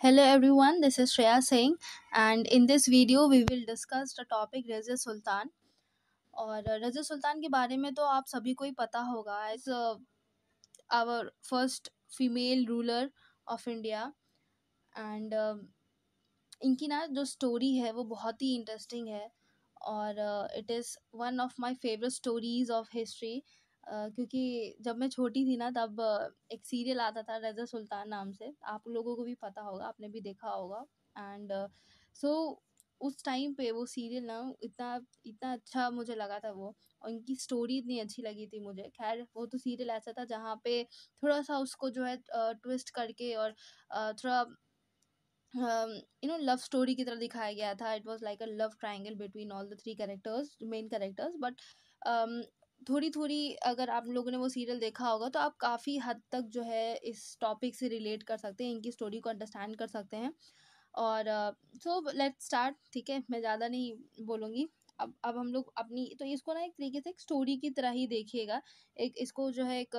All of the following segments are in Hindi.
Hello everyone, this is Shreya Singh and in this video we will discuss the topic रज़ा सुल्तान और रज़ा सुल्तान के बारे में तो आप सभी को ही पता होगा as our first female ruler of India and इनकी ना जो स्टोरी है वो बहुत ही इंटरेस्टिंग है और it is one of my favourite stories of history क्योंकि जब मैं छोटी थी ना, तब एक सीरियल आता था रज़ा सुल्तान नाम से। आप लोगों को भी पता होगा, आपने भी देखा होगा। एंड सो, उस टाइम पे वो सीरियल ना, इतना इतना अच्छा मुझे लगा था वो। और इनकी स्टोरी इतनी अच्छी लगी थी मुझे। खैर, वो तो सीरियल ऐसा था जहाँ पे थोड़ा सा उसको जो है ट्विस्ट करके और थोड़ा यू नो, लव स्टोरी की तरह दिखाया गया था। It was like a love triangle between all the three characters, main characters. But थोड़ी थोड़ी अगर आप लोगों ने वो सीरियल देखा होगा तो आप काफ़ी हद तक जो है इस टॉपिक से रिलेट कर सकते हैं, इनकी स्टोरी को अंडरस्टैंड कर सकते हैं। और सो लेट्स स्टार्ट ठीक है? मैं ज़्यादा नहीं बोलूँगी। अब अब हम लोग अपनी तो इसको ना एक तरीके से एक स्टोरी की तरह ही देखिएगा। एक इसको जो है एक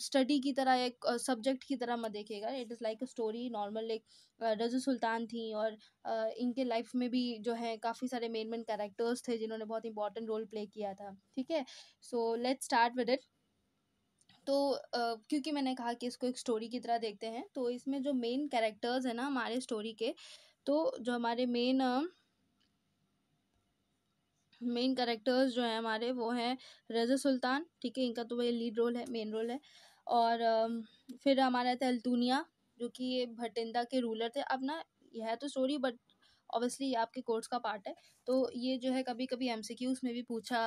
स्टडी की तरह एक सब्जेक्ट की तरह मत देखिएगा। It is like a story normal एक रजू सुल्तान थी और इनके लाइफ में भी जो है काफ़ी सारे मेन मेन कैरेक्टर्स थे जिन्होंने बहुत इंपॉर्टेंट रोल प्ले किया था ठीक है? So let's start with it तो uh, क्योंकि मैंने कहा कि इसको एक स्टोरी की तरह देखते हैं तो इसमें जो मेन कैरेक्टर्स हैं ना हमारे स्टोरी के तो जो हमारे मेन मेन करेक्टर्स जो हैं हमारे, वो हैं रज़ा सुल्तान, ठीक है, इनका तो वही लीड रोल है मेन रोल है। और फिर हमारा था अल्तुनिया जो कि ये भटिंदा के रूलर थे। अब ना, यह तो स्टोरी बट ऑब्वियसली ये आपके कोर्स का पार्ट है। तो ये जो है कभी कभी एम में भी पूछा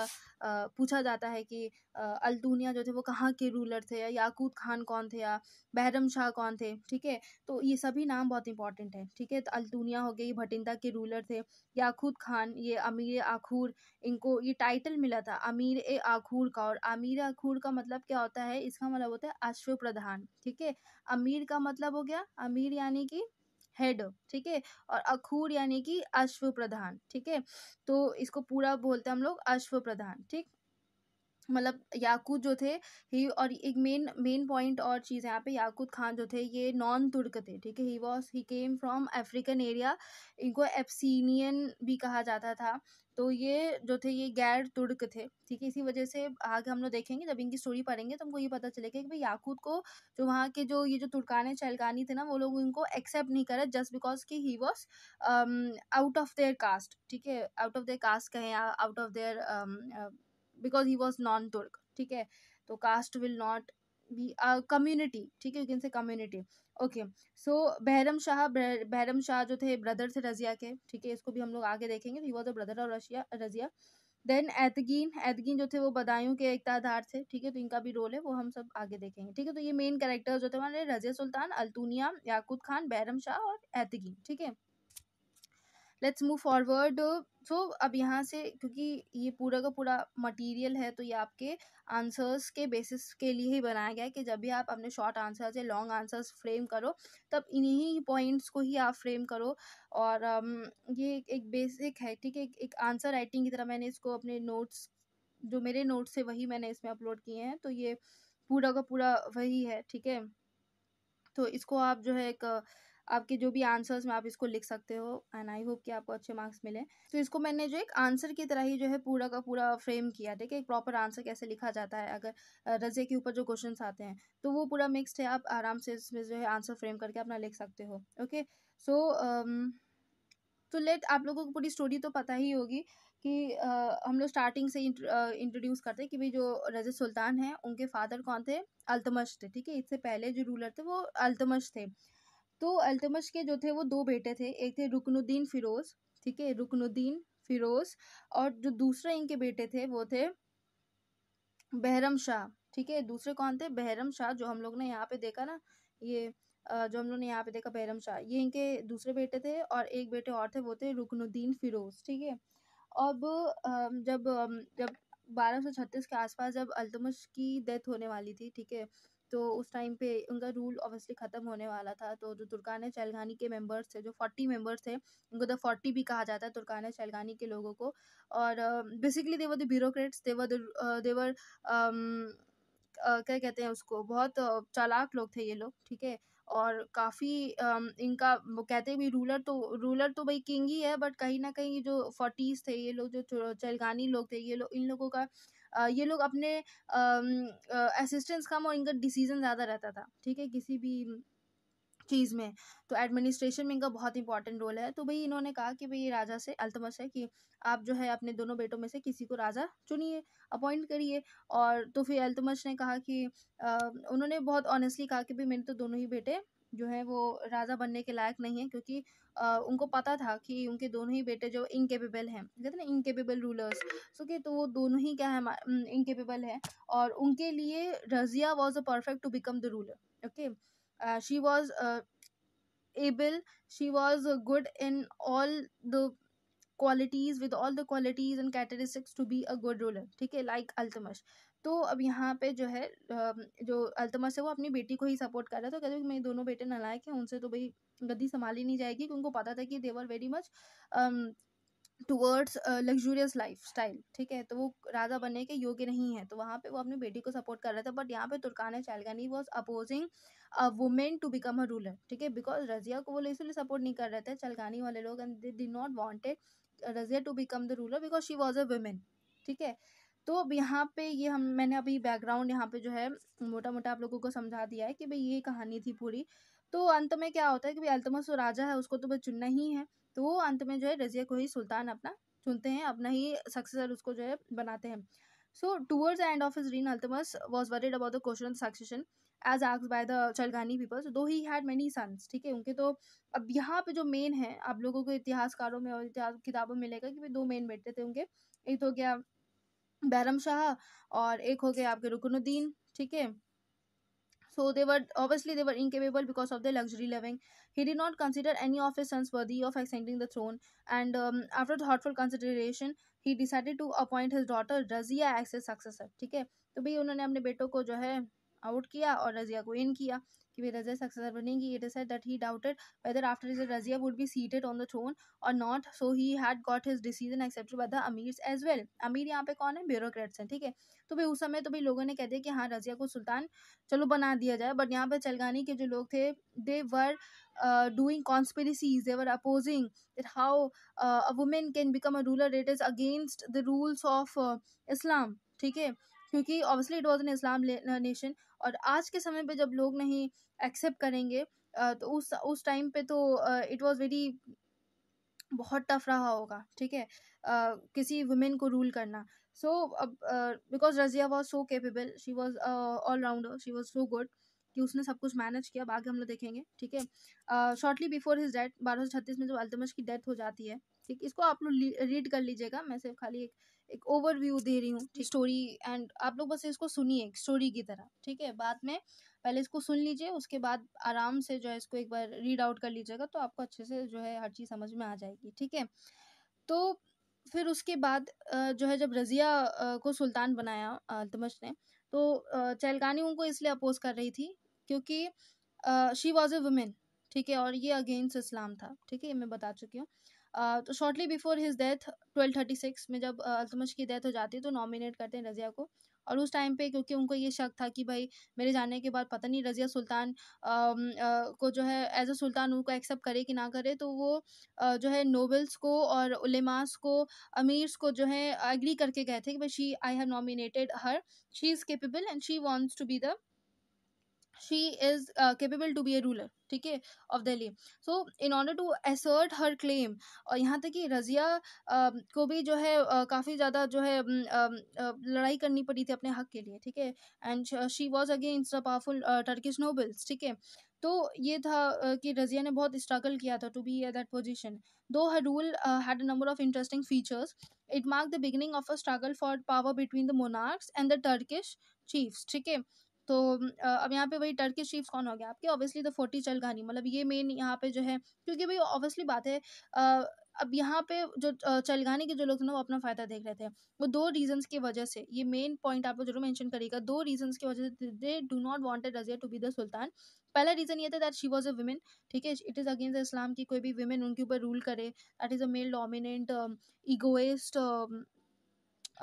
आ, पूछा जाता है कि अल्तुनिया जो थे वो कहाँ के रूलर थे या याकूत खान कौन थे या बहरम शाह कौन थे ठीक है? तो ये सभी नाम बहुत इंपॉर्टेंट है ठीक है? तो अल्तुनिया हो गई भटिंदा के रूलर थे याकूत खान ये अमीर आखूर इनको ये टाइटल मिला था अमीर ए आखूर का। और अमीर आखूर का मतलब क्या होता है? इसका मतलब होता है अश्व प्रधान ठीक है? अमीर का मतलब हो गया अमीर यानी कि हेड ठीक है? और अखूर यानी कि अश्व प्रधान ठीक है? तो इसको पूरा बोलते हैं हम लोग अश्व प्रधान ठीक? मतलब याकूत जो थे ही और एक मेन मेन पॉइंट और चीज़ है यहाँ पे याकूत खान जो थे, ये नॉन तुर्क थे, ठीक है? He was he came from African area इनको एप्सीनियन भी कहा जाता था। तो ये जो थे, ये गैर तुर्क थे, ठीक है? इसी वजह से आगे हम लोग देखेंगे, जब इनकी स्टोरी पढ़ेंगे तो हमको ये पता चलेगा कि भाई याकूत को जो वहाँ के जो, ये जो तुर्काने, चलकानी थे ना, वो लोग इनको एक्सेप्ट नहीं करे जस्ट बिकॉज़ कि he was out of their caste ठीक है? आउट ऑफ़ देयर कास्ट कहें out of their because he was non Turk ठीक है? तो caste will not be community ठीक है? You can say community okay so Bahram Shah Bahram Shah जो थे ब्रदर थे रजिया के, ठीक है? इसको भी हम लोग आगे देखेंगे। He was a brother of Razia, Razia. Then Aitigin Aitigin जो थे, वो बदायूं के एकताधार थे, ठीक है? तो इनका भी रोल है, वो हम सब आगे देखेंगे, ठीक है? तो ये मेन कैरेक्टर जो थे हमारे रजिया सुल्तान, अल्तुनिया, याकूत खान बैरम शाह और एतगीन ठीक है? लेट्स मूव फॉरवर्ड सो अब यहाँ से क्योंकि ये पूरा का पूरा मटेरियल है तो ये आपके आंसर्स के बेसिस के लिए ही बनाया गया है कि जब भी आप अपने शॉर्ट आंसर्स या लॉन्ग आंसर्स फ्रेम करो तब इन्हीं पॉइंट्स को ही आप फ्रेम करो। और um, ये एक बेसिक है ठीक है? एक आंसर राइटिंग की तरह मैंने इसको अपने नोट्स जो मेरे नोट्स है वही मैंने इसमें अपलोड किए हैं। तो ये पूरा का पूरा वही है ठीक है? तो इसको आप जो है एक आपके जो भी आंसर्स में आप इसको लिख सकते हो एंड आई होप कि आपको अच्छे मार्क्स मिले। तो इसको मैंने जो एक आंसर की तरह ही जो है पूरा का पूरा फ्रेम किया ठीक है? एक प्रॉपर आंसर कैसे लिखा जाता है अगर रजे के ऊपर जो क्वेश्चन आते हैं तो वो पूरा मिक्सड है आप आराम से इसमें जो है आंसर फ्रेम करके अपना लिख सकते हो ओके सो तो लेट आप लोगों को पूरी स्टोरी तो पता ही होगी कि uh, हम लोग स्टार्टिंग से इंट्रोड्यूस करते हैं कि भाई जो रजत सुल्तान हैं उनके फादर कौन थे? अल्तमश थे ठीक है? इससे पहले जो रूलर थे वो अल्तमश थे। तो अल्तमश के जो थे वो दो बेटे थे, एक थे रुकनुद्दीन फिरोज, ठीक है, रुकनुद्दीन फिरोज और जो दूसरे इनके बेटे थे वो थे बहरम शाह, ठीक है, दूसरे कौन थे? बहरम शाह, जो हम लोग ने यहाँ पे देखा ना, ये जो हम लोग ने यहाँ पे देखा बहरम शाह, ये इनके दूसरे बेटे थे और एक बेटे और थे वो थे रुकनुद्दीन फिरोज, ठीक है। अब जब जब बारह सौ छत्तीस के आसपास जब अल्तमश की डेथ होने वाली थी, ठीक है तो उस टाइम पे उनका रूल ऑब्वियसली ख़त्म होने वाला था। तो जो तुर्कान चलगानी के मेंबर्स थे, जो फोर्टी मेंबर्स थे, उनको द फोर्टी भी कहा जाता है तुर्कान चलगानी के लोगों को। और basically they were the bureaucrats they were they were क्या कहते हैं उसको, बहुत चालाक लोग थे ये लोग, ठीक है? और काफ़ी इनका कहते भी रूलर तो रूलर तो भाई किंग ही है बट कहीं ना कहीं जो फोर्टीज़ थे ये लोग, जो चलगानी लोग थे, ये लोग इन लोगों का ये लोग अपने असिस्टेंस कम और इनका डिसीज़न ज़्यादा रहता था ठीक है किसी भी चीज़ में। तो एडमिनिस्ट्रेशन में इनका बहुत इंपॉर्टेंट रोल है। तो भाई इन्होंने कहा कि भाई राजा से अल्तमस है कि आप जो है अपने दोनों बेटों में से किसी को राजा चुनिए अपॉइंट करिए। और तो फिर अल्तमश ने कहा कि आ, उन्होंने बहुत ऑनेस्टली कहा कि भाई मेरे तो दोनों ही बेटे जो है वो राजा बनने के लायक नहीं है क्योंकि आ, उनको पता था कि उनके दोनों ही बेटे जो इनकेपेबल हैं कहते ना इनकेपेबल रूलर्स सो कि तो वो दोनों ही क्या है इनकेपेबल है और उनके लिए Razia was a perfect to become the ruler okay she was able she was good in all good in with all the qualities and the to be a good ruler, ठीक है? लाइक अल्तमश तो अब यहाँ पे जो है जो अल्तमश है, वो अपनी बेटी को ही सपोर्ट कर रहा था तो कहते मेरे दोनों बेटे नलायक हैं, उनसे तो भाई गद्दी संभाली नहीं जाएगी, क्योंकि उनको पता था कि they were very much towards luxurious life style ठीक है? तो वो राजा बनने के योग्य नहीं है। तो वहाँ पे वो अपनी बेटी को सपोर्ट कर रहा था बट यहाँ पे Turkan Chalgani was opposing a women to become a ruler ठीक है? बिकॉज़ रजिया को वो इसलिए सपोर्ट नहीं कर रहे थे चलगानी वाले लोग and they did not wanted Razia to become the ruler because she was a women ठीक है? तो अब यहाँ पे ये हम, मैंने अभी बैकग्राउंड यहाँ पे जो है मोटा मोटा आप लोगों को समझा दिया है कि भाई ये कहानी थी पूरी। तो अंत में क्या होता है कि भाई अल्तमस जो राजा है, उसको तो बस चुनना ही है। तो वो अंत में जो है रजिया को ही सुल्तान अपना चुनते हैं, अपना ही सक्सेसर उसको जो है बनाते हैं। So towards end of his reign Altamash was worried about the question succession as आग by the Chalgani peoples though he had many sons ठीक है? उनके तो अब यहाँ पे जो मेन है, आप लोगों को इतिहासकारों में और इतिहास किताबों में मिलेगा कि भाई दो मेन बेटे थे उनके। एक तो हो गया बैरम शाह और एक हो गया आपके रुकनुद्दीन, ठीक है? So they were obviously they were incapable because of the luxury living he did not consider any of sons worthy of ascending the throne and after thoughtful consideration he decided to appoint his daughter Razia ex as successor ठीक है? तो भाई उन्होंने अपने बेटों को जो है आउट किया और रजिया को इन किया कि वे रजिया सक्सेसर बनेंगी। It is said that he doubted whether after his Razia would be seated on the throne और not so he had got his decision accepted by the अमीर्स as well अमीर यहाँ पे कौन है? ब्यूरोक्रेट्स हैं, ठीक है? तो भाई उस समय तो भाई लोगों ने कह दिया कि हाँ रजिया को सुल्तान चलो बना दिया जाए बट यहाँ पे चलगानी के जो लोग थे they were doing conspiracies they were opposing that how a women can become a ruler it is against the rules of Islam ठीक है? क्योंकि obviously it was an Islam nation और आज के समय पे जब लोग नहीं एक्सेप्ट करेंगे तो उस उस टाइम पे तो इट वाज वेरी बहुत टफ रहा होगा, ठीक है? किसी वुमेन को रूल करना। So because Razia was so capable she was all rounder she was so good कि उसने सब कुछ मैनेज किया आगे हम लोग देखेंगे, ठीक है? शॉर्टली बिफोर हिज डेथ बारह सौ छत्तीस में जब अल्तमश की डेथ हो जाती है, ठीक? इसको आप लोग रीड कर लीजिएगा, मैं सिर्फ़ खाली एक एक ओवरव्यू दे रही हूँ स्टोरी एंड आप लोग बस इसको सुनिए स्टोरी की तरह, ठीक है? बाद में पहले इसको सुन लीजिए, उसके बाद आराम से जो है इसको एक बार रीड आउट कर लीजिएगा तो आपको अच्छे से जो है हर चीज़ समझ में आ जाएगी, ठीक है? तो फिर उसके बाद जो है जब रज़िया को सुल्तान बनाया अल्तमश ने तो चैलगानी उनको इसलिए अपोज कर रही थी क्योंकि शी वॉज़ ए वुमेन ठीक है? और ये अगेंस्ट इस्लाम था, ठीक है? ये मैं बता चुकी हूँ। तो shortly before his death twelve thirty six में जब अल्तमश की डेथ हो जाती है तो नॉमिनेट करते हैं रज़िया को। और उस टाइम पे क्योंकि उनको ये शक था कि भाई मेरे जाने के बाद पता नहीं रज़िया सुल्तान आ, आ, को जो है एज अ सुल्तान उनको एक्सेप्ट करे कि ना करे तो वो आ, जो है नोबल्स को और उलेमास को अमीर्स को जो है एग्री करके गए थे कि भाई she I have nominated her she is capable and she wants to be the she is capable to be a ruler ठीक है of Delhi so in order to assert her claim और यहाँ तक कि रजिया uh, को भी जो है uh, काफ़ी ज़्यादा जो है uh, लड़ाई करनी पड़ी थी अपने हक के लिए ठीक है? And she was against the powerful Turkish nobles ठीक है? तो ये था कि रजिया ने बहुत स्ट्रगल किया था to be at that position though her rule had a number of interesting features it mark the beginning of a struggle for power between the monarchs and the Turkish chiefs ठीक है? तो अब यहाँ पे वही टर्किश चीफ्स कौन हो गया? आपके ऑब्वियसली द फोर्टी चलगानी मतलब ये मेन यहाँ पे जो है, क्योंकि भाई ऑब्वियसली बात है अब यहाँ पे जो चलगानी के जो लोग थे ना, वो अपना फ़ायदा देख रहे थे। वो दो रीजंस की वजह से, ये मेन पॉइंट आपको ज़रूर मेंशन करेगा, दो रीजंस की वजह से they do not wanted Razia to be the sultan पहला रीज़न ये था that she was a woman ठीक है? इट इज़ अगेंस्ट इस्लाम की कोई भी वुमेन उनके ऊपर रूल करे that is a male dominant egoist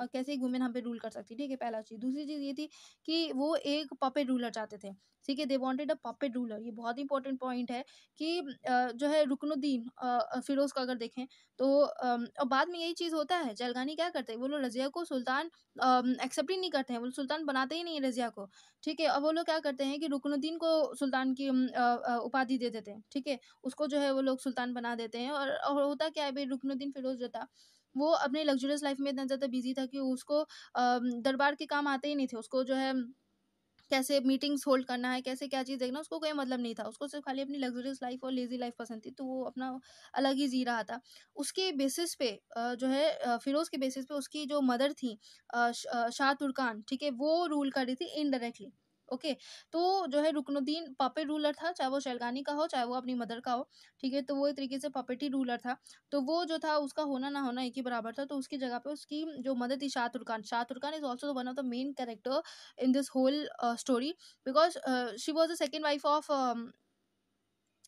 कैसे वुमेन हम पे रूल कर सकती ठीक है पहला चीज़। दूसरी चीज़ ये थी कि वो एक पपेट रूलर चाहते थे ठीक है they wanted a puppet ruler ये बहुत इंपॉर्टेंट पॉइंट है कि जो है रुकनुद्दीन फिरोज़ का अगर देखें तो और बाद में यही चीज़ होता है जलगानी क्या करते हैं? वो लोग रज़िया को सुल्तान एक्सेप्ट ही नहीं करते हैं वो सुल्तान बनाते ही नहीं रज़िया को ठीक है अब वो लोग क्या करते हैं कि रुकनुद्दीन को सुल्तान की उपाधि दे देते हैं ठीक है उसको जो है वो लोग सुल्तान बना देते हैं और, और होता क्या है भाई रुकनुद्दीन फिरोज़ जो था वो अपने लग्जरियस लाइफ में इतना ज़्यादा बिज़ी था कि उसको दरबार के काम आते ही नहीं थे। उसको जो है, कैसे मीटिंग्स होल्ड करना है, कैसे क्या चीज़ देखना उसको कोई मतलब नहीं था। उसको सिर्फ़ खाली अपनी लग्जरियस लाइफ और लेजी लाइफ पसंद थी तो वो अपना अलग ही जी रहा था। उसके बेसिस पे जो है फिरोज़ के बेसिस पे उसकी जो मदर थी शाह तुर्कान, ठीक है, वो रूल कर रही थी इनडायरेक्टली ओके? तो जो है रुकनुद्दीन पपेट रूलर था, चाहे वो शैलगानी का हो, चाहे वो अपनी मदर का हो, ठीक है? तो वो एक तरीके से पपेट रूलर था। तो वो जो था, उसका होना ना होना एक ही बराबर था। तो उसकी जगह पे उसकी जो मदर थी, Shah Turkan Shah Turkan is also one of the main character in this whole story because she was the second wife of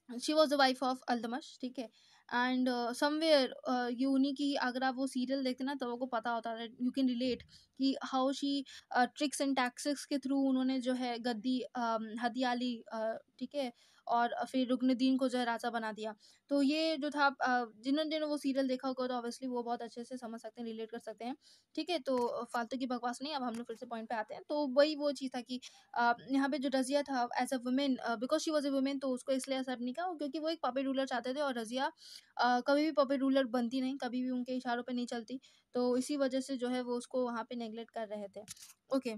she was the wife of Iltutmish ठीक है? एंड समवेयर यूनी की अगर आप वो सीरियल देखते ना तो आपको पता होता है यू कैन रिलेट कि how she tricks and tactics के थ्रू उन्होंने जो है गद्दी हथियाली ठीक है और फिर रुकनुद्दीन को जो है राजा बना दिया। तो ये जो था जिन्होंने जिन्होंने वो सीरियल देखा होगा तो ऑब्वियसली वो बहुत अच्छे से समझ सकते हैं रिलेट कर सकते हैं। ठीक है तो फालतू की बकवास नहीं, अब हम लोग फिर से पॉइंट पे आते हैं। तो वही वो चीज़ था कि यहाँ पे जो रजिया था as a woman because she was a woman तो उसको इसलिए असर नहीं कहा क्योंकि वो एक पपे रूलर चाहते थे और रजिया कभी भी पपे रूलर बनती नहीं, कभी भी उनके इशारों पर नहीं चलती। तो इसी वजह से जो है वो उसको वहाँ पे नेगलेक्ट कर रहे थे। Okay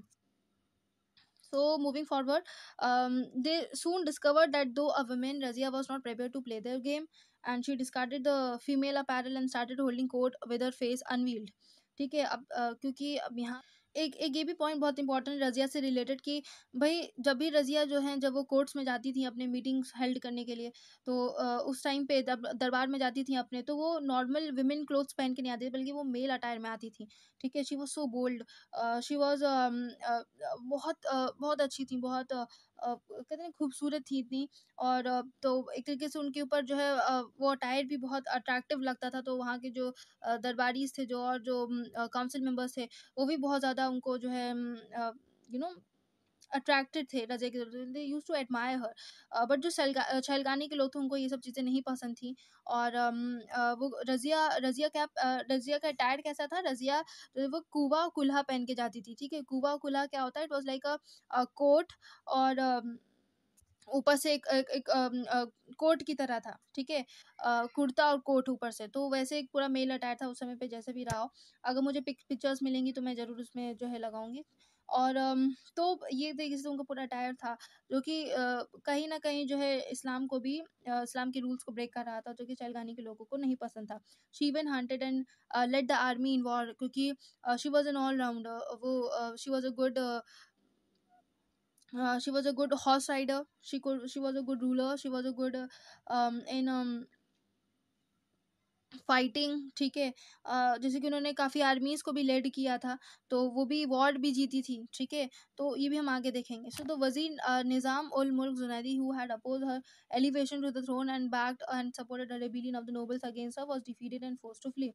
So moving forward, um, they soon discovered that though a woman, Razia was not prepared to play their game, and she discarded the female apparel and started holding court with her face unveiled. ठीक है अब क्योंकि अब यहाँ एक एक ये भी पॉइंट बहुत इंपॉर्टेंट रज़िया से रिलेटेड कि भाई जब भी रज़िया जो है, जब वो कोर्ट्स में जाती थी अपने मीटिंग्स हेल्ड करने के लिए तो उस टाइम पे दरबार में जाती थी अपने तो वो नॉर्मल वुमेन क्लोथ्स पहन के नहीं आती थी, बल्कि वो मेल अटायर में आती थी। ठीक है? She was so bold she was बहुत बहुत अच्छी थी, बहुत कहते हैं खूबसूरत थी इतनी। और तो एक तरीके से उनके ऊपर जो है वो अटायर भी बहुत अट्रैक्टिव लगता था तो वहाँ के जो दरबारीज थे जो और जो काउंसिल मेंबर्स थे, वो भी बहुत ज़्यादा उनको जो है यू नो अट्रैक्टेड थे रजे के they use to admire her but जो शैलगानी के लोग थे उनको ये सब चीज़ें नहीं पसंद थी। और वो रज़िया रज़िया क्या रज़िया का अटायर कैसा था? रज़िया वो कुवा कुल्हा पहन के जाती थी ठीक है? कुवा कुल्हा क्या होता है? It was like a coat और ऊपर से एक एक, एक कोट की तरह था ठीक है? कुर्ता और कोट ऊपर से। तो वैसे एक पूरा मेल अटायर था उस समय पे जैसे भी रहा हो। अगर मुझे पिक पिक्चर्स मिलेंगी तो मैं ज़रूर उसमें जो है लगाऊँगी। और तो ये तरीके से उनका पूरा अटायर था, जो कि कहीं ना कहीं जो है इस्लाम को भी इस्लाम के रूल्स को ब्रेक कर रहा था, जो कि चैलगानी के लोगों को नहीं पसंद था। She went hunted and led the army in war क्योंकि she was an all rounder वो she was a good she was a good horse rider she she was a good ruler she was a good in fighting ठीक है? जैसे कि उन्होंने काफ़ी आर्मीज़ को भी लेड किया था तो वो भी वॉर भी जीती थी, ठीक है? तो ये भी हम आगे देखेंगे। सो द वज़ीर Nizam ul Mulk Junaidi who had opposed her elevation to the throne and backed and supported rebellion of the nobles against her was defeated and forced to flee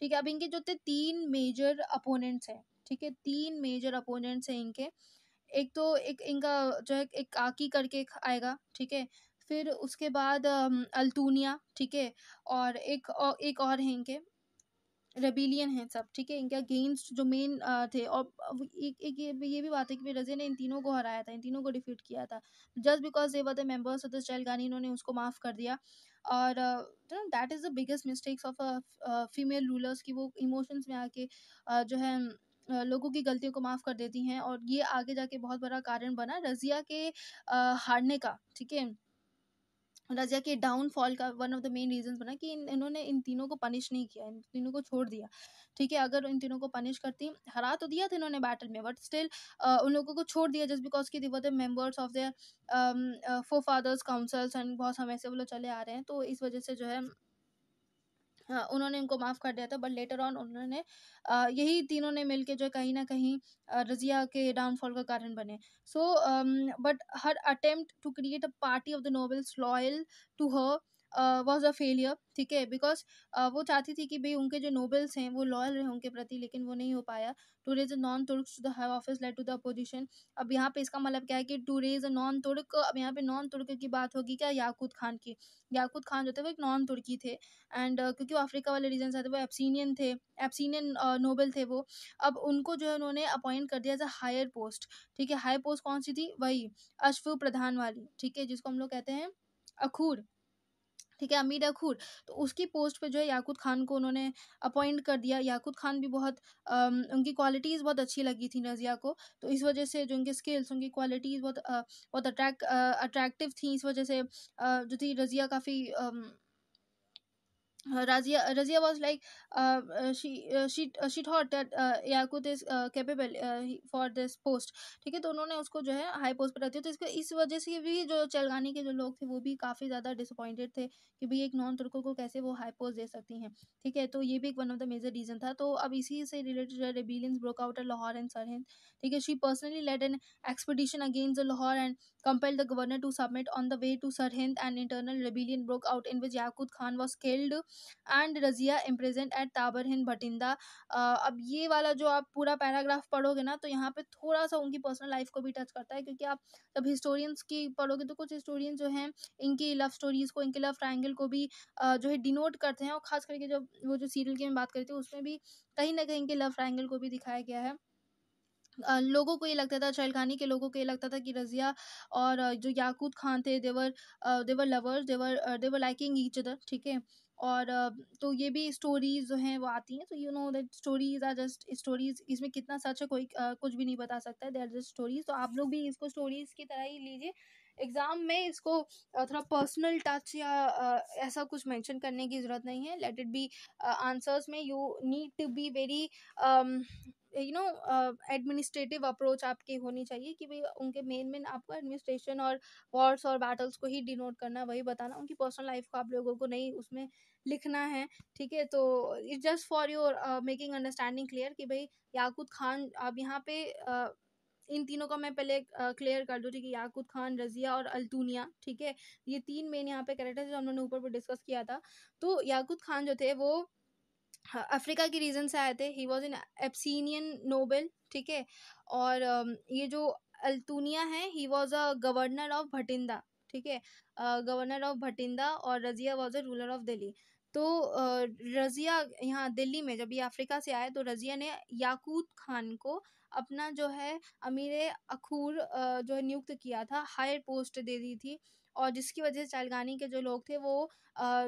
ठीक है? अब इनके जो थे, तीन मेजर अपोनेंट्स हैं, ठीक है? तीन मेजर अपोनेंट्स हैं इनके। एक तो एक इनका जो है, एक काकी करके आएगा, ठीक है? फिर उसके बाद अल्तूनिया ठीक है? और एक और एक और हैं इनके। रेबिलियन हैं सब ठीक है? इनके अगेंस्ट जो मेन थे और एक एक ये, ये भी बात है कि रजे ने इन तीनों को हराया था इन तीनों को डिफीट किया था। Just because they were the members of the Gani इन्होंने उसको माफ़ कर दिया। और that is the biggest mistakes of female rulers की वो इमोशंस में आके जो है लोगों की गलतियों को माफ़ कर देती हैं। और ये आगे जाके बहुत बड़ा कारण बना रज़िया के हारने का ठीक है? रजिया के डाउनफॉल का one of the main reason बना कि इन, इन्होंने इन तीनों को पनिश नहीं किया, इन तीनों को छोड़ दिया। ठीक है, अगर इन तीनों को पनिश करती, हरा तो दिया था इन्होंने बैटल में बट स्टिल उन लोगों को छोड़ दिया जस्ट बिकॉज़ की दिवत members of their forefathers councils and बहुत समय से वो लोग चले आ रहे हैं तो इस वजह से जो हाँ उन्होंने उनको माफ़ कर दिया था बट लेटर ऑन उन्होंने यही तीनों ने मिलके जो कहीं ना कहीं रजिया के डाउनफॉल का कारण बने। So but her attempt to create a party of the nobles loyal to her was a failure ठीक है? बिकॉज़ वो चाहती थी कि भाई उनके जो नोबल्स हैं वो लॉयल रहे उनके प्रति लेकिन वो नहीं हो पाया। To raise a non Turk to the high office led to the opposition अब यहाँ पे इसका मतलब क्या है कि to raise a non Turk अब यहाँ पे नॉन तुर्क की बात होगी क्या याकूत खान की? याकूत खान जो थे वो एक नॉन तुर्की थे। एंड uh, क्योंकि वो अफ्रीका वाले रीजन से थे वो एप्सीनियन थे एप्सीनियन नोबल थे वो। अब उनको जो है उन्होंने अपॉइंट कर दिया एज अ हायर पोस्ट ठीक है? हायर पोस्ट कौन सी थी? वही अश्व प्रधान वाली ठीक है? जिसको हम लोग कहते हैं अखूर। ठीक है, अमीर अखूर तो उसकी पोस्ट पे जो है याकूत खान को उन्होंने अपॉइंट कर दिया। याकूत खान भी बहुत उनकी क्वालिटीज़ बहुत अच्छी लगी थी नज़िया को तो इस वजह से जो उनके स्किल्स, उनकी क्वालिटीज़ बहुत बहुत अट्रैक्ट अट्रैक्टिव थी। इस वजह से जो थी रज़िया काफ़ी uh, Razia Razia was like uh, uh, she uh, she uh, she thought that uh, Yakut is uh, capable uh, for this post. ठीक है तो उन्होंने उसको जो है हाई पोस्ट पर रखती तो इसको इस वजह से भी जो चलगानी के जो लोग थे वो भी काफ़ी ज़्यादा डिसअपॉइंटेड थे कि भाई एक नॉन तुर्कों को कैसे वो हाई पोस्ट दे सकती हैं। ठीक है तो ये भी एक one of the major reason था। तो अब इसी से related rebellions broke out Lahore and Sirhind. ठीक है she personally led an expedition against Lahore and compelled the governor to submit on the way to Sarhind an internal rebellion broke out in which Yaqut Khan was killed and Razia imprisoned at Tabarhind Bathinda अब ये वाला जो आप पूरा पैराग्राफ पढ़ोगे ना तो यहाँ पे थोड़ा सा उनकी पर्सनल लाइफ को भी टच करता है, क्योंकि आप जब हिस्टोरियंस की पढ़ोगे तो कुछ हिस्टोरियंस जो हैं, इनकी लव स्टोरीज को, इनके लव ट्राइंगल को भी जो है डिनोट करते हैं और खास करके जब वो जो सीरियल की मैं बात करती हूँ उसमें भी कहीं ना कहीं इनके लव ट्राइंगल को भी दिखाया गया है। लोगों को ये लगता था चहलखानी के लोगों को ये लगता था कि रज़िया और जो याकूत खान थे they were they were lovers they were they were liking each other ठीक है? और तो ये भी स्टोरीज जो हैं वो आती हैं तो you know that stories are just stories इसमें कितना सच है कोई कुछ भी नहीं बता सकता है दे आर जस्ट स्टोरीज तो आप लोग भी इसको स्टोरीज की तरह ही लीजिए। एग्ज़ाम में इसको थोड़ा पर्सनल टच या ऐसा कुछ मेंशन करने की ज़रूरत नहीं है लेट इट बी आंसर्स में you need to be very you know administrative approach आपकी होनी चाहिए कि भाई उनके मेन मेन आपको एडमिनिस्ट्रेशन और वॉर्स और बैटल्स को ही डिनोट करना वही बताना। उनकी पर्सनल लाइफ को आप लोगों को नहीं उसमें लिखना है ठीक है? तो it's just for your making understanding clear कि भाई याकूत खान अब यहाँ पे uh, इन तीनों का मैं पहले क्लियर कर दूँ ठीक है? याकूत खान रज़िया और अल्तूनिया ठीक है? ये तीन मेन यहाँ पे कैरेक्टर्स जो हम लोगों ने ऊपर पर डिस्कस किया था। तो याकूत खान जो थे वो अफ्रीका की रीजन से आए थे। ही वॉज़ इन एप्सीनियन नोबेल ठीक है? और ये जो अल्तूनिया है he was a governor of Bathinda ठीक है? गवर्नर ऑफ़ भटिंदा और Razia was a ruler of Delhi तो रजिया यहाँ दिल्ली में जब ये अफ्रीका से आए तो रजिया ने याकूत खान को अपना जो है, अमीर अखूर जो है, नियुक्त किया था हायर पोस्ट दे दी थी। और जिसकी वजह से चालगानी के जो लोग थे, वो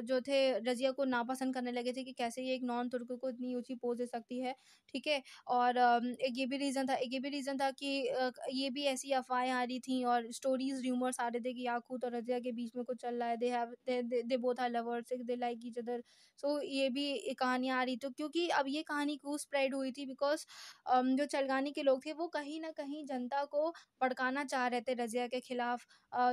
जो थे रजिया को नापसंद करने लगे थे कि कैसे ये एक नॉन तुर्क को इतनी ऊँची पोज दे सकती है, ठीक है? और एक ये भी रीज़न था, एक ये भी रीज़न था कि ये भी ऐसी अफवाहें आ रही थी और स्टोरीज र्यूमर्स आ रहे थे कि याकूत और रजिया के बीच में कुछ चल रहा है they have they both are lovers they like each other so ये भी कहानियाँ आ रही तो क्योंकि अब ये कहानी क्यों स्प्रेड हुई थी? बिकॉज़ जो चलगानी के लोग थे, वो कहीं ना कहीं जनता को भड़काना चाह रहे थे रजिया के खिलाफ।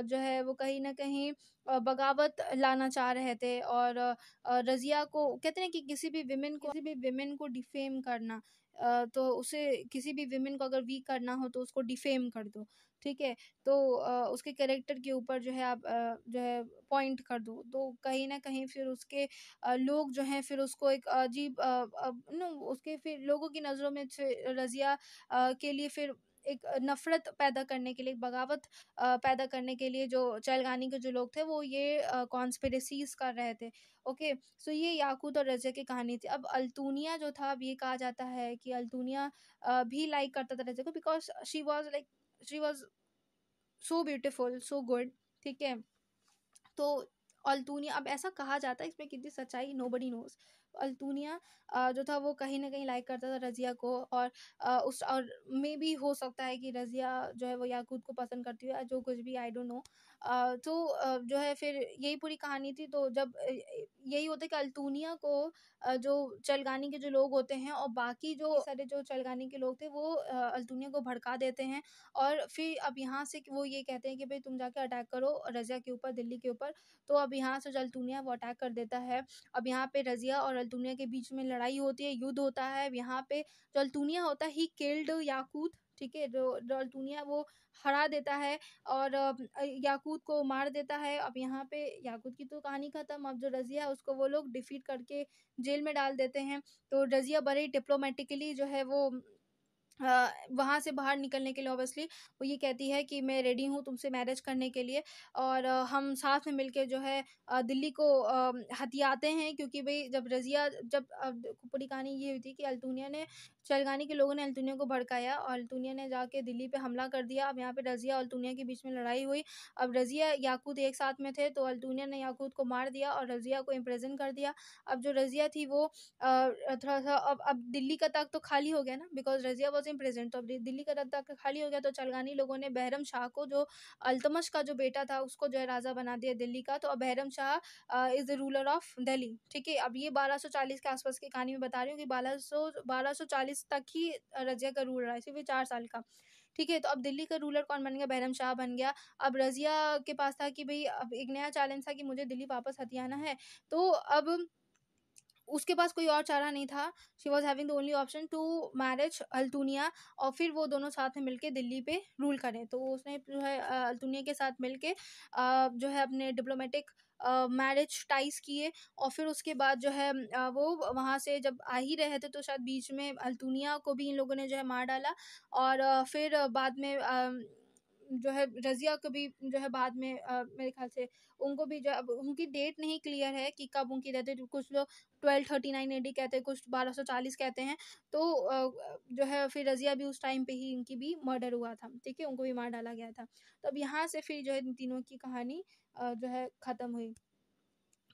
जो है वो कहीं ना कहीं बगावत लाना चाह रहे थे और रज़िया को कहते हैं कि किसी भी विमेन को, किसी भी विमेन को डिफेम करना तो उसे किसी भी विमेन को अगर वीक करना हो तो उसको डिफेम कर दो, ठीक है? तो उसके कैरेक्टर के ऊपर जो है आप जो है पॉइंट कर दो तो कहीं ना कहीं फिर उसके लोग जो हैं फिर उसको एक अजीब नो उसके फिर लोगों की नज़रों में रज़िया के लिए फिर एक नफ़रत पैदा करने के लिए बगावत पैदा करने के लिए जो चलगानी के जो लोग थे, वो ये कॉन्स्पेरेसीज कर रहे थे। ओके? सो ये याकूत और रज़िया की कहानी थी। अब अल्तूनिया जो था, अब ये कहा जाता है कि अल्तूनिया भी लाइक करता था रज़िया को because she was like she was so beautiful so good ठीक है? तो अल्तूनिया, अब ऐसा कहा जाता है, इसमें कितनी सच्चाई नो बडी नोज़ अल्तूनिया जो था वो कहीं ना कहीं लाइक करता था रज़िया को और उस और मे भी हो सकता है कि रज़िया जो है वो याकूत को पसंद करती हो या जो कुछ भी आई डोंट नो तो जो है फिर यही पूरी कहानी थी तो जब यही होता है कि अल्तूनिया को जो चलगानी के जो लोग होते हैं और बाकी जो सारे जो चलगानी के लोग थे, वो अल्तूनिया को भड़का देते हैं और फिर अब यहाँ से वो ये कहते हैं कि भाई तुम जाके अटैक करो रज़िया के ऊपर, दिल्ली के ऊपर तो अब यहाँ से जो अल्तूनिया वो अटैक कर देता है। अब यहाँ पे रज़िया और अल्तुनिया के बीच में लड़ाई होती है, युद्ध होता है। अब यहाँ पे जो अल्तुनिया होता है ही किल्ड याकूत ठीक है जो अल्तुनिया वो हरा देता है और याकूत को मार देता है। अब यहाँ पे याकूत की तो कहानी ख़त्म, अब जो रज़िया है उसको वो लोग डिफीट करके जेल में डाल देते हैं। तो रज़िया बड़े डिप्लोमेटिकली जो है वो वहाँ से बाहर निकलने के लिए ऑब्वियसली वो ये कहती है कि मैं रेडी हूँ तुमसे मैरिज करने के लिए और हम साथ में मिलके जो है दिल्ली को हथियाते हैं क्योंकि भाई जब रज़िया, जब पूरी कहानी ये हुई थी कि अल्तुनिया ने चलगानी के लोगों ने अल्तुनिया को भड़काया और अल्तुनिया ने जाके दिल्ली पे हमला कर दिया। अब यहाँ पे रज़िया और अल्तुनिया के बीच में लड़ाई हुई। अब रज़िया याकूत एक साथ में थे तो अल्तुनिया ने याकूत को मार दिया और रज़िया को इम्प्रेजेंट कर दिया। अब जो रज़िया थी वो थोड़ा सा अब अब दिल्ली का तक तो खाली हो गया ना because Razia was imprisoned तो अब दिल्ली का तक खाली हो गया तो चलगानी लोगों ने बहरम शाह को जो अल्तमश का जो बेटा था उसको जो है राजा बना दिया दिल्ली का। तो अब Bahram Shah is the ruler of Delhi ठीक है? अब ये बारह के आसपास की कहानी में बता रही हूँ कि बारह सौ बारह सौ चालीस तक ही रजिया का रूल रहा है, सिर्फ़ चार साल का, ठीक है? तो अब दिल्ली का रूलर कौन बन गया? बहरम शाह बन गया। अब रजिया के पास था कि भाई, अब एक नया चैलेंज था कि मुझे दिल्ली वापस हथियाना है। तो अब उसके पास कोई और चारा नहीं था। She was having the only option to marriage Altunia और फिर वो दोनों साथ में मिलके दिल्ली पे रूल करें। तो उसने जो है अल्तुनिया के साथ मिलके जो है अपने डिप्लोमेटिक मैरिज टाइज किए और फिर उसके बाद जो है वो वहाँ से जब आ ही रहे थे तो शायद बीच में अल्तुनिया को भी इन लोगों ने जो है मार डाला और फिर बाद में जो है रज़िया को भी जो है बाद में आ, मेरे ख्याल से उनको भी जो अब उनकी डेट नहीं क्लियर है कि कब उनकी है कुछ लोग ट्वेल्व थर्टी नाइन एडी कहते हैं कुछ बारह सौ चालीस कहते हैं। तो जो है फिर रज़िया भी उस टाइम पे ही इनकी भी मर्डर हुआ था ठीक है? उनको भी मार डाला गया था। तो अब यहाँ से फिर जो है इन तीनों की कहानी जो है ख़त्म हुई।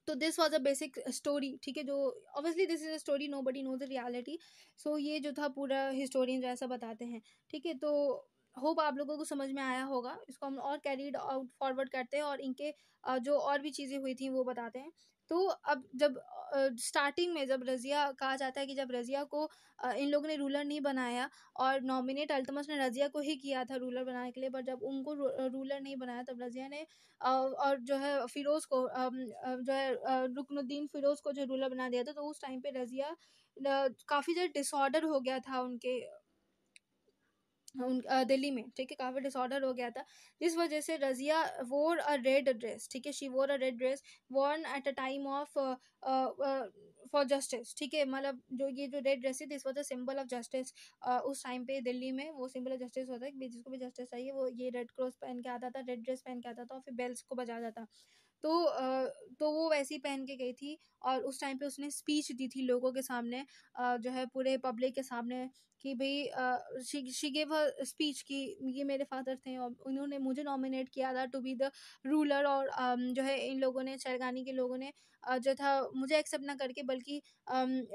तो this was a basic story ठीक है? जो obviously this is a story nobody knows the reality so ये जो था पूरा हिस्टोरियन जो ऐसा बताते हैं ठीक है? तो होप आप लोगों को समझ में आया होगा। इसको हम और कैरीड आउट फॉरवर्ड करते हैं और इनके जो और भी चीज़ें हुई थी वो बताते हैं। तो अब जब स्टार्टिंग में जब रज़िया, कहा जाता है कि जब रज़िया को इन लोगों ने रूलर नहीं बनाया और नॉमिनेट अल्तमस ने रज़िया को ही किया था रूलर बनाने के लिए, पर जब उनको रूलर नहीं बनाया तब रज़िया ने और जो है फ़िरोज़ को जो है रुकनुद्दीन फ़िरोज़ को जो रूलर बना दिया था तो उस टाइम पे रज़िया काफ़ी ज़्यादा डिसऑर्डर हो गया था उनके उन दिल्ली में, ठीक है? काफ़ी डिसऑर्डर हो गया था। जिस वजह से Razia wore a red dress ठीक है? She wore a red dress worn at a time of for justice ठीक है? मतलब जो ये जो रेड ड्रेस है this was a symbol of justice उस टाइम पे दिल्ली में वो सिंबल ऑफ़ जस्टिस होता है जिसको भी जस्टिस चाहिए, वो ये रेड क्रॉस पहन के आता था रेड ड्रेस पहन के आता था और फिर बेल्स को बजाता था। तो तो वो वैसी पहन के गई थी और उस टाइम पे उसने स्पीच दी थी लोगों के सामने जो है पूरे पब्लिक के सामने कि भाई शी गेव स्पीच कि ये मेरे फादर थे और उन्होंने मुझे नॉमिनेट किया था टू बी द रूलर और जो है इन लोगों ने, चरगानी के लोगों ने जो था मुझे एक्सेप्ट ना करके बल्कि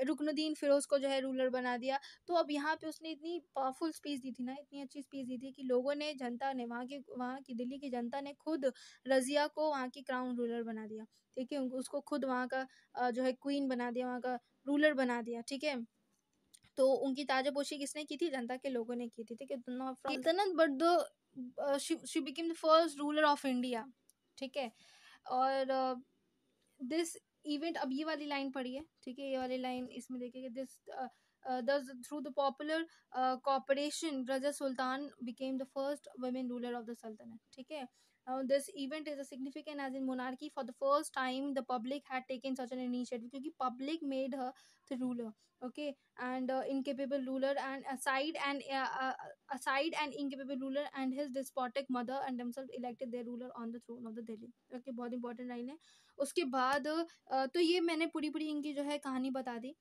रुकनुद्दीन फिरोज़ को जो है रूलर बना दिया। तो अब यहाँ पे उसने इतनी पावरफुल स्पीच दी थी ना, इतनी अच्छी स्पीच दी थी कि लोगों ने जनता ने, वहाँ के, वहाँ की, दिल्ली की जनता ने खुद रज़िया को वहाँ की क्राउन रूलर बना दिया। ठीक है उसको खुद वहाँ का जो है क्वीन बना दिया वहाँ का रूलर बना दिया ठीक है? तो उनकी ताजापोशी किसने की थी? जनता के लोगों ने की थी ठीक है? But the she became the first ruler of India ठीक है? और दिस इवेंट अब ये वाली लाइन पढ़ी है ठीक है? ये वाली लाइन इसमें देखिए this thus through the popular uh, cooperation Raja Sultan became the first women ruler of ठीक है? Now, this event is a significant as in monarchy. For the first time, the public had taken such an initiative because public made her the ruler. Okay, and uh, incapable ruler, and aside and uh, uh, aside an incapable ruler and his despotic mother and themselves elected their ruler on the throne of the Delhi. Okay, बहुत important लाइन है उसके बाद uh, तो ये मैंने पूरी पूरी इनकी जो है कहानी बता दी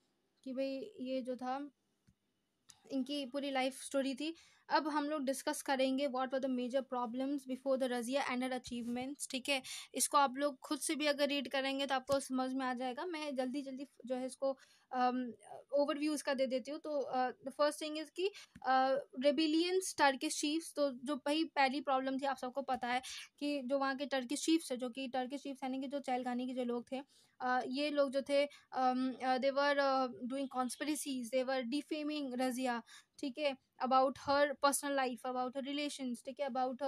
कि भाई ये जो था इनकी पूरी लाइफ स्टोरी थी। अब हम लोग डिस्कस करेंगे what are the major problems before the Razia and her achievements ठीक है? इसको आप लोग खुद से भी अगर रीड करेंगे तो आपको समझ में आ जाएगा। मैं जल्दी जल्दी जो है इसको ओवरव्यू um, इसका दे देती हूँ। तो द फ़र्स्ट थिंग इज़ कि रेबिलियंस टर्किश चीफ्स तो जो वही पहली प्रॉब्लम थी आप सबको पता है कि जो वहाँ के टर्किश चीफ्स है जो कि टर्किश चीफ्स यानी कि जो चैलगानी के जो लोग थे uh, ये लोग जो थे they were doing conspiracies they were defaming Razia ठीक है about her personal life about her relation ठीक है अबाउट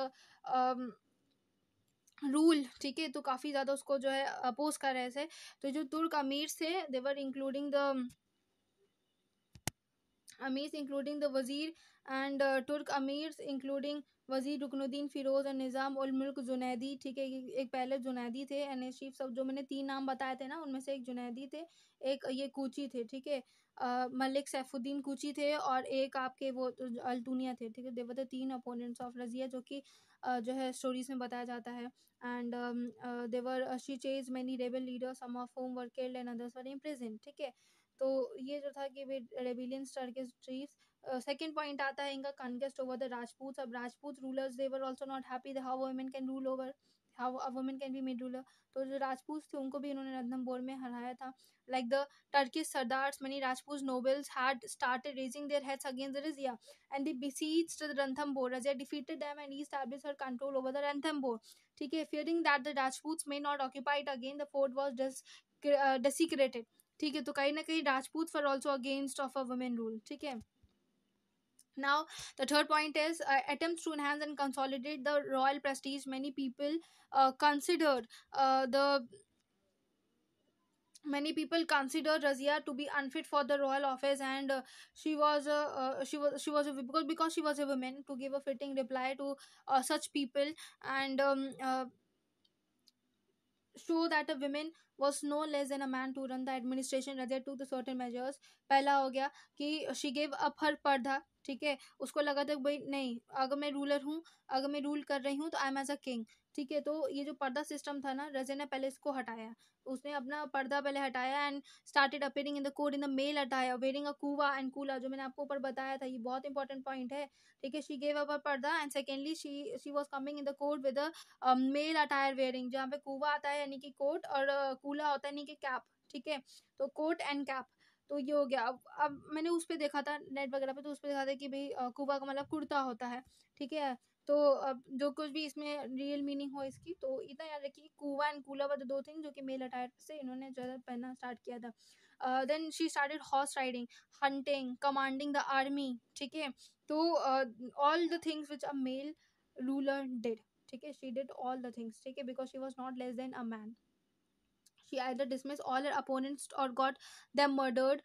रूल ठीक है? तो काफ़ी ज़्यादा उसको जो है अपोज कर रहे थे तो जो तुर्क अमीर थे they were including the amirs including the wazir and uh, turk amirs including वज़ीर रुकनुद्दीन फिरोज और निज़ाम उल मुल्क जुनैदी ठीक है? एक पहले जुनैदी थे एन चीफ सब जो मैंने तीन नाम बताए थे ना उनमें से एक जुनैदी थे एक ये कूची थे ठीक है? मलिक सैफुद्दीन कूची थे और एक आपके वो अल्टूनिया थे ठीक है? देवर द तीन अपोनेंट्स ऑफ़ रजिया जो कि जो है स्टोरीज में बताया जाता है। And there she chased many rebel leader some of whom were killed and others were imprison ठीक है? तो ये जो था कि वे रेबिलियन स्टार के चीफ सेकेंड पॉइंट आता है इनका कॉन्केस्ट ओवर द राजपूत अब Rajput rulers they were also not happy how women can rule over women can be made ruler तो जो राजपूत थे, उनको भी इन्होंने रत्नम में हराया था। Like the Turkish sardars many Rajput nobles had started raising their heads against the Razia and they besiege the Ranthambore defeated them and establish her control over the Ranthambore ठीक है fearing that the Rajput may not occupied again the fort was desecrated ठीक है तो कहीं ना कहीं Rajput for also against of a woman rule ठीक है? Now the third point is uh, attempts to enhance and consolidate the royal prestige many people uh, considered uh, the many people consider razia to be unfit for the royal office and uh, she was uh, uh, she was she was a, because because she was a woman to give a fitting reply to uh, such people and um, uh, show that a woman was no less than a man to run the administration rather took the certain measures पहला हो गया कि she gave up her पर्दा ठीक है उसको लगा था भाई नहीं अगर मैं रूलर हूँ अगर मैं रूल कर रही हूँ तो I am as a king ठीक है तो ये जो पर्दा सिस्टम था ना, रजे ने पहले इसको हटाया। उसने अपना पर्दा पहले हटाया and started appearing in the court in the male हटाया वेयरिंग अ कूवा एंड कूला जो मैंने आपको ऊपर बताया था, ये बहुत इंपॉर्टेंट पॉइंट है। ठीक है she gave up purdah and secondly she she was coming in the court with male attire wearing जहाँ पे कूवा आता है यानी कि कोट और कूला होता है यानी कि कैप ठीक है? तो कोट एंड कैप तो ये हो गया। अब अब मैंने उस पर देखा था नेट वगैरह पे तो उस पर देखा था कि भाई कुबा का मतलब कुर्ता होता है, ठीक है? तो अब जो कुछ भी इसमें रियल मीनिंग हो इसकी तो इतना याद रखिए कुआ एंड कूला वर दो थिंग जो कि मेल अटायर से इन्होंने ज़्यादा पहनना स्टार्ट किया था। Then she started horse riding hunting commanding the army ठीक है? तो all the things which a male ruler did ठीक है? She did all the things ठीक है? Because she was not less than a man he either dismiss all her opponents और गॉट दैम मर्डर्ड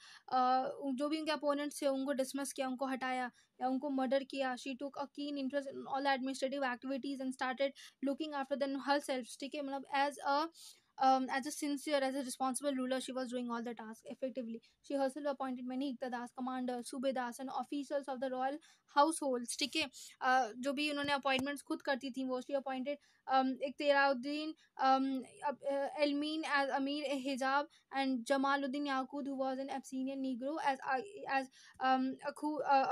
जो भी उनके अपोनेंट्स थे, उनको डिसमिस किया, उनको हटाया, या उनको मर्डर किया। She took a keen interest all administrative activities and started looking after then herself ठीक है? मतलब as a um, as a sincere, as a responsible ruler, she was doing all the tasks effectively. She herself appointed many Iktadas, commanders, and officials of the royal households. ठीक है uh, जो भी उन्होंने अपॉइंटमेंट्स खुद करती थी वो she appointed Ikhtiyaruddin एलमीन as amir hajib and Jamaluddin Yaqut who was an Abyssinian negro as as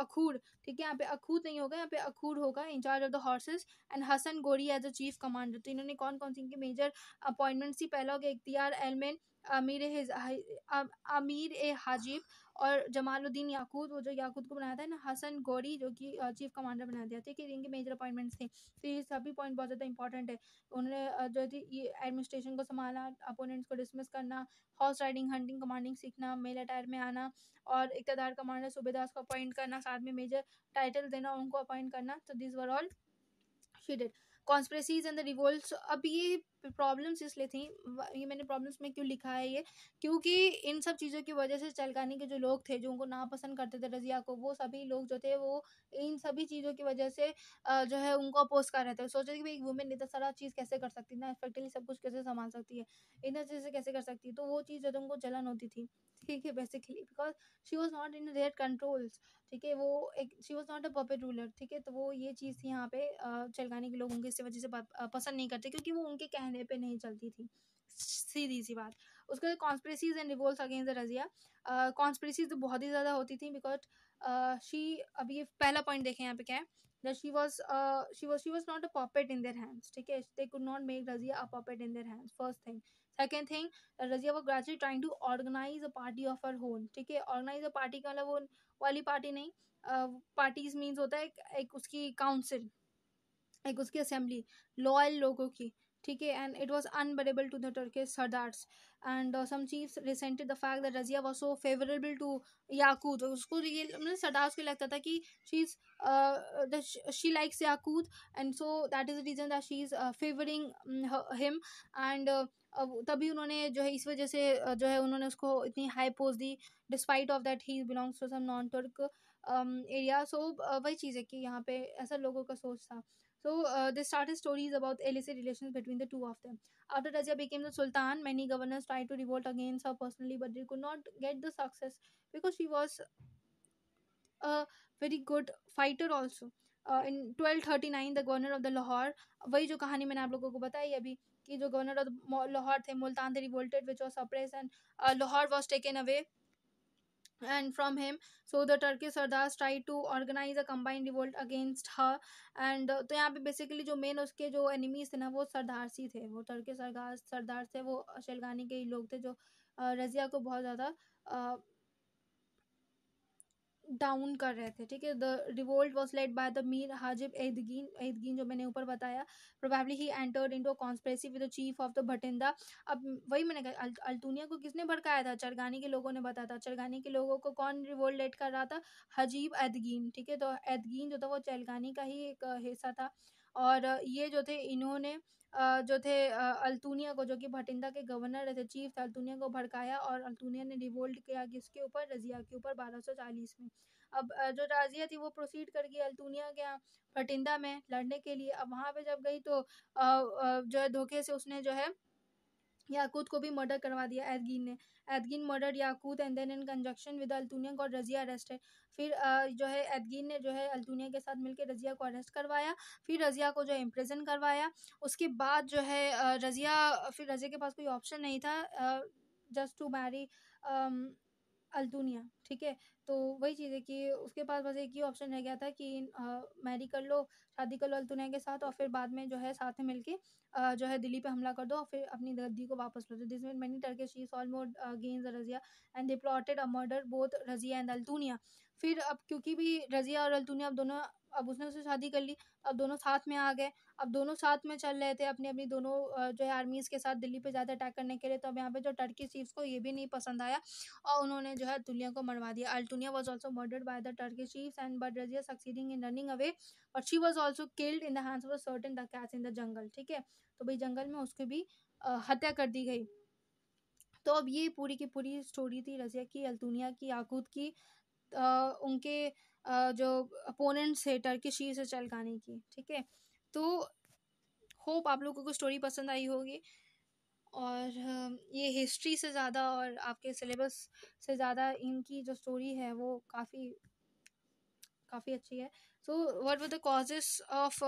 akhur ठीक है, यहाँ पे अखूद नहीं होगा, यहाँ पे अखूर होगा incharge of the horses and Hasan Ghori as a chief commander तो इन्होंने कौन कौन सी इनकी मेजर अपॉइंटमेंट्स थी? पहला हो गया इख्तियार, एलमेन अमीर अमीर ए हाजिब और जमालुद्दीन याकूत, वो जो याकूत को बनाया था ना, हसन गौरी जो कि चीफ कमांडर बना दिया ठीक है इनके मेजर अपॉइंटमेंट्स थे। तो ये सभी पॉइंट बहुत ज़्यादा इंपॉर्टेंट है। उन्होंने जो थी एडमिनिस्ट्रेशन को संभाला अपोनेंट्स को डिसमिस करना हॉर्स राइडिंग हंटिंग कमांडिंग सीखना मेल अटायर में आना और इकतदार कमांडर सूबेदार को अपॉइंट करना, साथ में मेजर टाइटल देना, उनको अपॉइंट करना। तो this were all she did conspiracies and the revolt अब ये प्रॉब्लम्स इसलिए थी ये मैंने प्रॉब्लम्स में क्यों लिखा है ये? क्योंकि इन सब चीज़ों की वजह से चलकानी के जो लोग थे, जो उनको नापसंद करते थे, रजिया को, वो सभी लोग जो थे, वो इन सभी चीज़ों की वजह से जो है उनको अपोज कर रहे थे। सोच कि भाई एक वुमेन इतना सारा चीज़ कैसे कर सकती है, ना इफेक्टली सब कुछ कैसे संभाल सकती है, इतना चीज़ कैसे कर सकती है? तो वो चीज़ जो उनको जलन होती थी, ठीक है basically because she was not in their controls ठीक है, वो एक she was not a puppet ruler ठीक है तो वो ये चीज़ थी यहाँ पे चलगानी के लोग उनकी इस वजह से पसंद नहीं करते, क्योंकि वो उनके कहने पे नहीं चलती थी सीधी सी बात उसके बाद conspiracies and revolts against the Razia conspiracies तो बहुत ही ज़्यादा होती थी बिकॉज़ शी अब ये पहला पॉइंट देखें यहाँ पे क्या है that she was uh she was she was not a puppet in their hands okay they could not make razia a puppet in their hands first thing second thing razia was gradually trying to organize a party of her own ठीक है organize a party का मतलब वो वाली पार्टी नहीं uh, मीन्स होता है एक, एक उसकी काउंसिल एक उसकी असेंबली लॉयल लोगों की ठीक है? And it was unbearable to the Turkish sardars and some chiefs resented the fact that Razia was so favourable to Yaqut उसको ये मतलब सरदार्स को लगता था कि she is she likes Yaqut and so that is the reason that she is favouring him and तभी उन्होंने जो है, इस वजह से जो है, उन्होंने उसको इतनी high post the despite of that he belongs to some non Turk area so वही चीज़ है कि यहाँ पे ऐसा लोगों का सोच था। तो they start stories about illicit relation between the two of them after Razia became the sultan many governors try to revolt against a personally but they could not get the success because she was a very good fighter also in twelve thirty nine the governor of the Lahore वही जो कहानी मैंने आप लोगों को बताई अभी, कि जो गवर्नर ऑफ़ लाहौर थे, Multan they revolted which was suppress and Lahore was taken away and from him so the turkish sardars tried to organize a combined revolt against her and uh, तो यहाँ पे main जो jo उसके जो na वो सरदार सी थे वो sardars सरदार सरदार थे वो शेलगानी के ही लोग थे जो रजिया को बहुत ज़्यादा डाउन कर रहे थे ठीक है? The revolt was led by the Mir Hajib Aitigin Aitigin जो मैंने ऊपर बताया probably he entered into conspiracy with the chief of the Bathinda अब वही मैंने कहा अल, अल्तुनिया को किसने भड़काया था? चरगानी के लोगों ने बताया था। चरगानी के लोगों को कौन रिवोल्ट लेड कर रहा था? हजीब एदगीन ठीक है? तो एदगीन जो था वो चरगानी का ही एक हिस्सा था। और ये जो थे इन्होंने जो थे अल्तूनिया को, जो कि भटिंदा के गवर्नर रहे थे, चीफ थे, अल्तुनिया को भड़काया और अल्तूनिया ने रिवोल्ट किया किसके ऊपर? रजिया के ऊपर 1240 में। अब जो राजिया थी, वो प्रोसीड कर गई अल्तूनिया के यहाँ भटिंदा में लड़ने के लिए। अब वहाँ पे जब गई तो जो है धोखे से उसने जो है याकूत को भी मर्डर करवा दिया एदगीन ने। Aitigin murder, Yaqut and then in conjunction with Altunia got Razia arrested फिर जो है एदगीन ने जो है, अल्तुनिया के साथ मिलकर रजिया को अरेस्ट करवाया। फिर रजिया को जो है इम्प्रेजन करवाया। उसके बाद जो है रजिया, फिर रजिया के पास कोई ऑप्शन नहीं था जस्ट टू मैरी अल्तुनिया ठीक है? तो वही चीज़ है कि उसके पास बस एक ही ऑप्शन रह गया था कि मैरी कर लो, शादी कर लो अल्तुनिया के साथ और फिर बाद में जो है साथ में मिलके जो है दिल्ली पे हमला कर दो और फिर अपनी गद्दी को वापस लो। This mean many Turkish she more gains Razia and they plotted a murder both Razia and Altunia फिर अब क्योंकि भी रजिया और अल्तुनिया अब दोनों अब उसने उससे शादी कर ली अब दोनों साथ में आ गए अब दोनों साथ में चल रहे थे अपनी अपनी दोनों जो है आर्मीज़ के साथ दिल्ली पे ज़्यादा अटैक करने के लिए तो अब यहाँ पे जो टर्की चीफ्स को ये भी नहीं पसंद आया और उन्होंने जो है तुलिया को मरवा दिया। Altunia was also murdered by the Turkey chiefs and but Razia succeeding in running away और she was also killed in the hands of certain the Jats in the jungle ठीक है? तो भाई जंगल में उसकी भी हत्या कर दी गई। तो अब ये पूरी की पूरी स्टोरी थी रजिया की अल्तुनिया की याकूत की आ, उनके जो अपोनेंट्स है टर्किश से चलकाने की, ठीक है? तो होप आप लोगों को स्टोरी पसंद आई होगी और ये हिस्ट्री से ज़्यादा और आपके सिलेबस से ज़्यादा इनकी जो स्टोरी है वो काफ़ी काफ़ी अच्छी है। So what were the causes of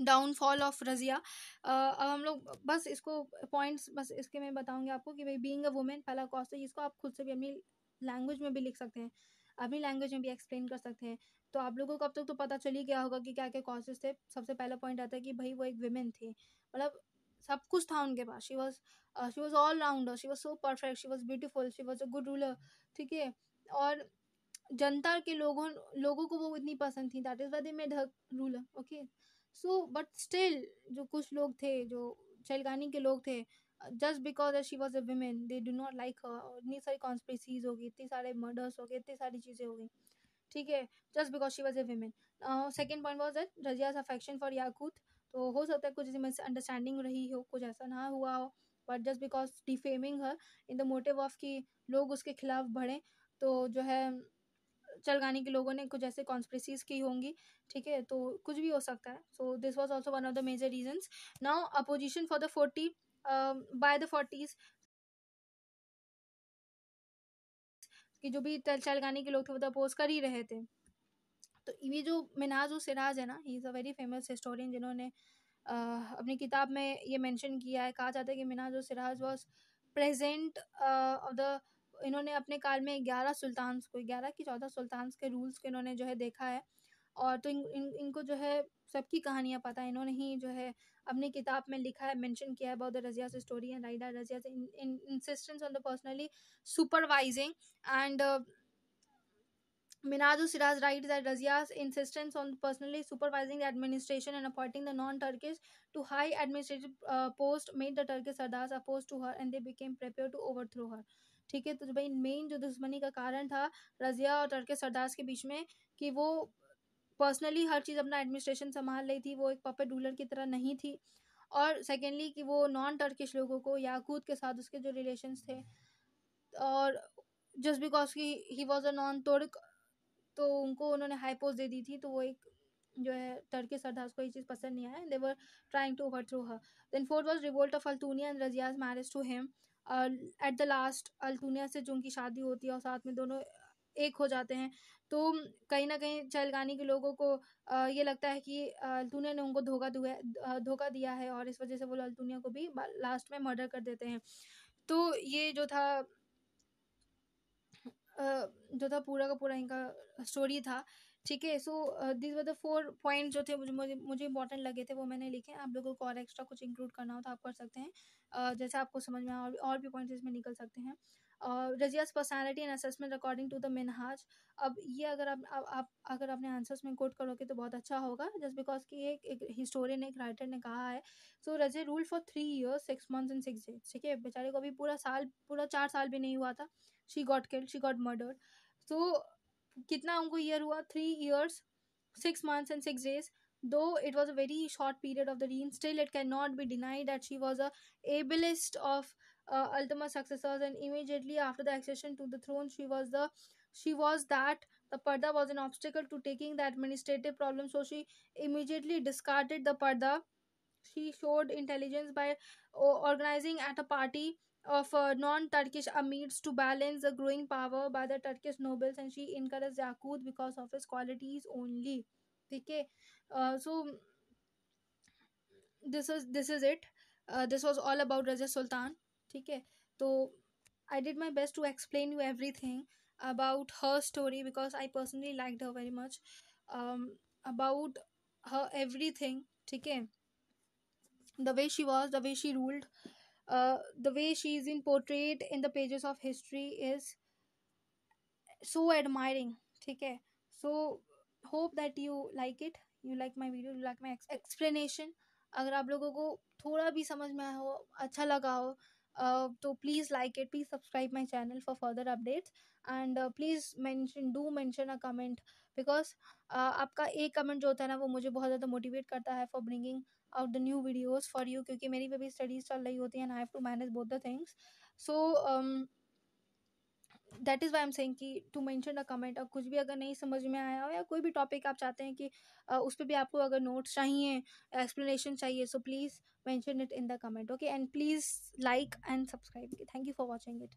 downfall of Razia अब हम लोग बस इसको पॉइंट्स बस इसके मैं बताऊँगी आपको कि भाई बीइंग अ वुमेन पहला कॉज है इसको आप खुद से भी अपनी लैंग्वेज में भी लिख सकते हैं। अपनी लैंग्वेज में भी एक्सप्लेन कर सकते हैं। तो आप लोगों को अब तक तो पता चल ही गया होगा कि क्या क्या कॉजेज थे। सबसे पहला पॉइंट आता है कि भाई वो एक वुमेन थी। मतलब सब कुछ था उनके पास। She was she was all rounder she was so perfect she was beautiful she was a good ruler ठीक है? और जनता के लोगों लोगों को वो इतनी पसंद थी। That is why made her ruler okay so but still जो कुछ लोग थे, जो चलगानी के लोग थे just because she was a women they do not like her इतनी सारी कॉन्स्परेसीज होगी इतनी सारे मर्डर्स हो गए, इतनी सारी चीज़ें हो गई, ठीक है? Just because she was a women second point was that Razia's affection for Yaqut तो हो सकता है कुछ मिस अंडरस्टैंडिंग रही हो, कुछ ऐसा ना हुआ हो but just because defaming her in the motive of कि लोग उसके खिलाफ बढ़ें तो जो है, चलगानी के लोगों ने कुछ ऐसे कॉन्स्परेसीज की होंगी, ठीक है? तो कुछ भी हो सकता है। So this was also one of the major reasons now opposition for the forty by the forties कि जो भी चलगानी के लोग थे, वो तो अपोज कर ही रहे थे। तो ये जो मिनाज सिराज है ना he is a very famous historian जिन्होंने अपनी किताब में ये मेंशन किया है, कहा जाता है कि Minhaj Siraj was present of the इन्होंने अपने काल में ग्यारह सुल्तान को, ग्यारह की चौदह सुल्तान के रूल्स को इन्होंने जो है देखा है। और तो इन, इन इनको जो है सबकी कहानियाँ पता है। इन्होंने ही जो है अपनी किताब में लिखा है मेंशन किया है बहुत रजिया से स्टोरी एंड राइडा रजिया से। Insistence on the personally supervising and Minhaj Siraj write that Razia's insistence on personally supervising administration and appointing the non Turkish to high administrative post made the Turkish sardar oppose to her and they became prepare to overthrow her ठीक है तो भाई मेन जो दुश्मनी का कारण था रजिया और टर्किश सरदार के बीच में कि वो पर्सनली हर चीज़ अपना एडमिनिस्ट्रेशन संभाल रही थी, वो एक पपेट रूलर की तरह नहीं थी। और सेकेंडली कि वो नॉन टर्किश लोगों को याकूत के साथ उसके जो रिलेशंस थे, और जस्ट बिकॉज़ की ही वॉज़ अ नॉन तुर्क तो उनको उन्होंने हाई पोस्ट दे दी थी तो वो एक जो है टर्की सरदार को ये चीज़ पसंद नहीं आया। They were trying to overthrow her then fourth was revolt of Altunia and Razia's marriage to him at the last Altunia से जो उनकी शादी होती है और साथ में दोनों एक हो जाते हैं तो कहीं ना कहीं चहलगानी के लोगों को ये लगता है कि अल्तुनिया ने उनको धोखा दिया धोखा दिया है और इस वजह से वो अल्तुनिया को भी लास्ट में मर्डर कर देते हैं। तो ये जो था जो था पूरा का पूरा इनका स्टोरी था ठीक है? So this were the four point जो थे मुझे मुझे इंपॉर्टेंट लगे थे वो मैंने लिखे आप लोगों को और एक्स्ट्रा कुछ इंक्लूड करना हो तो आप कर सकते हैं। uh, जैसे आपको समझ में और, और भी पॉइंट्स इसमें निकल सकते हैं। Razia's personality and assessment according to the Minhaj अब ये अगर आप, आप, आप अगर अपने आंसर्स में कोट करोगे तो बहुत अच्छा होगा जस्ट बिकॉज़ कि एक एक हिस्टोरियन एक राइटर ने कहा है so Razia rule for three years six months and six days ठीक है? बेचारे को अभी पूरा साल पूरा चार साल भी नहीं हुआ था she got killed she got murdered so कितना उनको ईयर हुआ? Three years six months and six days though it was a very short period of the reign still it cannot be denied that she was a ablest of uh, ultimate successors and immediately after the accession to the throne she was the she was that the parda was an obstacle to taking the administrative problem so she immediately discarded the parda she showed intelligence by organizing at a party of uh, non-Turkish amirs to balance the growing power by the Turkish nobles and she encouraged Yakut because of his qualities only. Okay, uh, so this is this is it. Uh, this was all about Raja Sultan. ठीक है? तो I did my best to explain you everything about her story because I personally like her very much about her everything ठीक है? The way she was the way she ruled the way she is in portrait in the pages of history is so admiring ठीक है? So hope that you like it you like my video you like my explanation अगर आप लोगों को थोड़ा भी समझ में आया हो अच्छा लगा हो तो please like it please subscribe my channel for further updates and please mention do mention a comment because आपका एक कमेंट जो होता है ना, वो मुझे बहुत ज़्यादा मोटिवेट करता है for bringing out the new videos for you क्योंकि मेरी भी स्टडीज़ चल रही होती हैं I have to manage both the things so that is why am saying कि टू मैंशन अ कमेंट और कुछ भी अगर नहीं समझ में आया हो या कोई भी टॉपिक आप चाहते हैं कि उस पर भी आपको अगर नोट्स चाहिए एक्सप्लेनेशन चाहिए so please mention it in the comment okay and please like and subscribe thank you for watching it